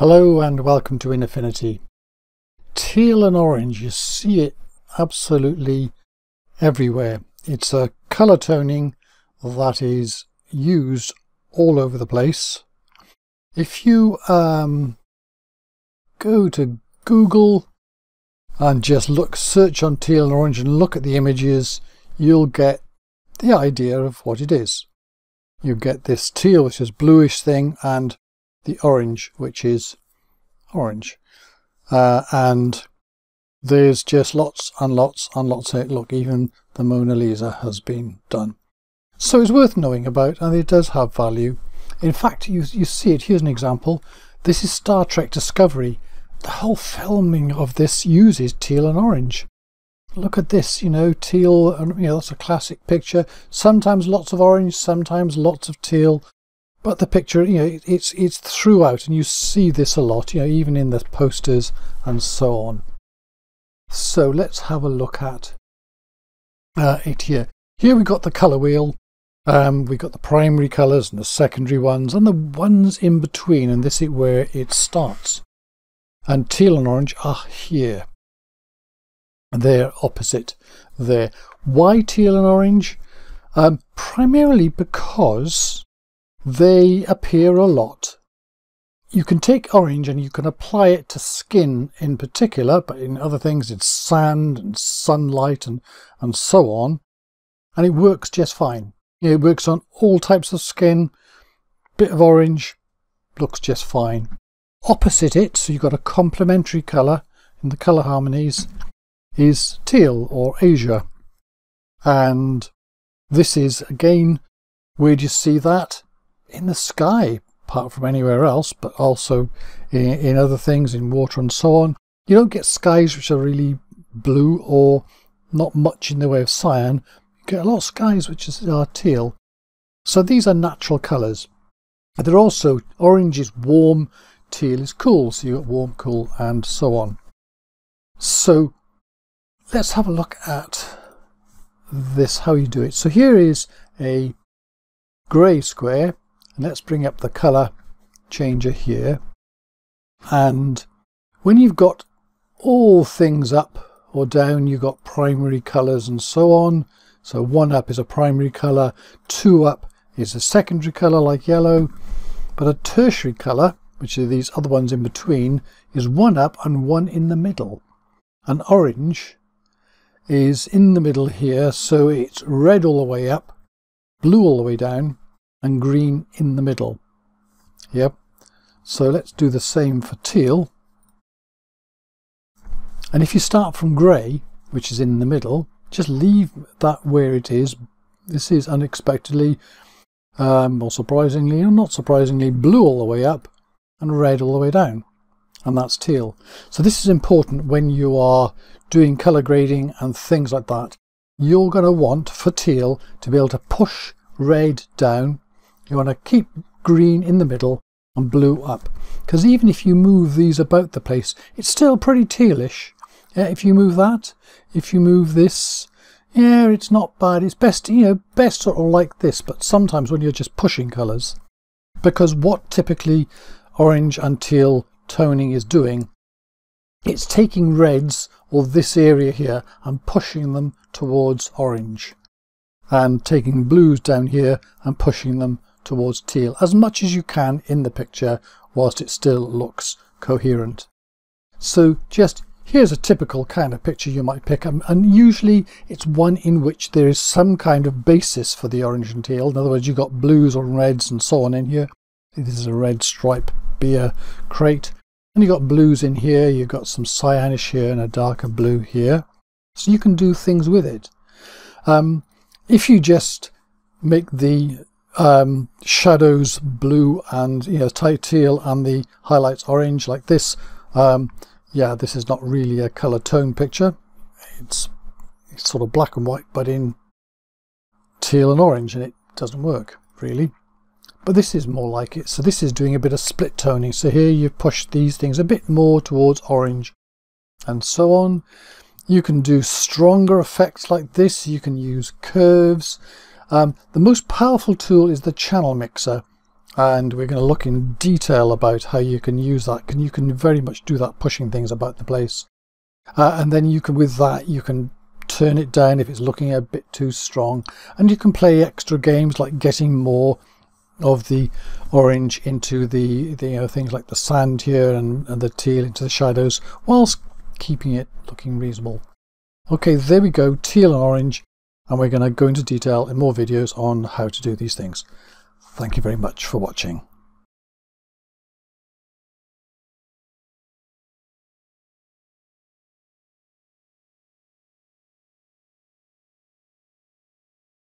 Hello and welcome to InAffinity. Teal and orange, you see it absolutely everywhere. It's a colour toning that is used all over the place. If you um, go to Google and just look, search on teal and orange and look at the images, you'll get the idea of what it is. You get this teal, which is bluish thing, and the orange, which is orange. Uh, and there's just lots and lots and lots of it. Look, even the Mona Lisa has been done. So it's worth knowing about, and it does have value. In fact, you, you see it. Here's an example. This is Star Trek Discovery. The whole filming of this uses teal and orange. Look at this, you know, teal, you know, that's a classic picture. Sometimes lots of orange, sometimes lots of teal. But the picture, you know, it's it's throughout, and you see this a lot, you know, even in the posters and so on. So let's have a look at uh, it here. Here we've got the colour wheel. Um, we've got the primary colours and the secondary ones and the ones in between, and this is where it starts. And teal and orange are here. They're opposite there. Why teal and orange? Um, primarily because they appear a lot. You can take orange and you can apply it to skin in particular, but in other things it's sand and sunlight and, and so on. And it works just fine. It works on all types of skin. Bit of orange looks just fine. Opposite it, so you've got a complementary colour in the colour harmonies, is teal or azure. And this is again, where do you see that? In the sky, apart from anywhere else, but also in, in other things, in water and so on. You don't get skies which are really blue or not much in the way of cyan. You get a lot of skies which are teal. So these are natural colours. They're also, orange is warm, teal is cool, so you've got warm, cool, and so on. So let's have a look at this, how you do it. So here is a grey square let's bring up the color changer here. And when you've got all things up or down you've got primary colors and so on. So one up is a primary color two up is a secondary color like yellow. But a tertiary color which are these other ones in between is one up and one in the middle. And orange is in the middle here so it's red all the way up blue all the way down and green in the middle. Yep. So let's do the same for teal. And if you start from grey, which is in the middle, just leave that where it is. This is unexpectedly, um, or surprisingly, or not surprisingly, blue all the way up and red all the way down. And that's teal. So this is important when you are doing colour grading and things like that. You're going to want for teal to be able to push red down you want to keep green in the middle and blue up. Because even if you move these about the place, it's still pretty tealish. Yeah, if you move that, if you move this, yeah, it's not bad. It's best, you know, best sort of like this, but sometimes when you're just pushing colours. Because what typically orange and teal toning is doing, it's taking reds or this area here and pushing them towards orange and taking blues down here and pushing them towards teal as much as you can in the picture whilst it still looks coherent. So just here's a typical kind of picture you might pick and usually it's one in which there is some kind of basis for the orange and teal. In other words you've got blues or reds and so on in here. This is a red stripe beer crate and you've got blues in here, you've got some cyanish here and a darker blue here. So you can do things with it. Um, if you just make the um, shadows blue and you know tight teal and the highlights orange like this. Um, yeah this is not really a color tone picture. It's, it's sort of black and white but in teal and orange and it doesn't work really. But this is more like it. So this is doing a bit of split toning. So here you've pushed these things a bit more towards orange and so on. You can do stronger effects like this. You can use curves um, the most powerful tool is the channel mixer and we're going to look in detail about how you can use that. And you can very much do that pushing things about the place. Uh, and then you can with that you can turn it down if it's looking a bit too strong and you can play extra games like getting more of the orange into the, the you know things like the sand here and, and the teal into the shadows whilst keeping it looking reasonable. Okay there we go teal and orange and we're going to go into detail in more videos on how to do these things Thank you very much for watching.